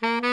Mm-hmm.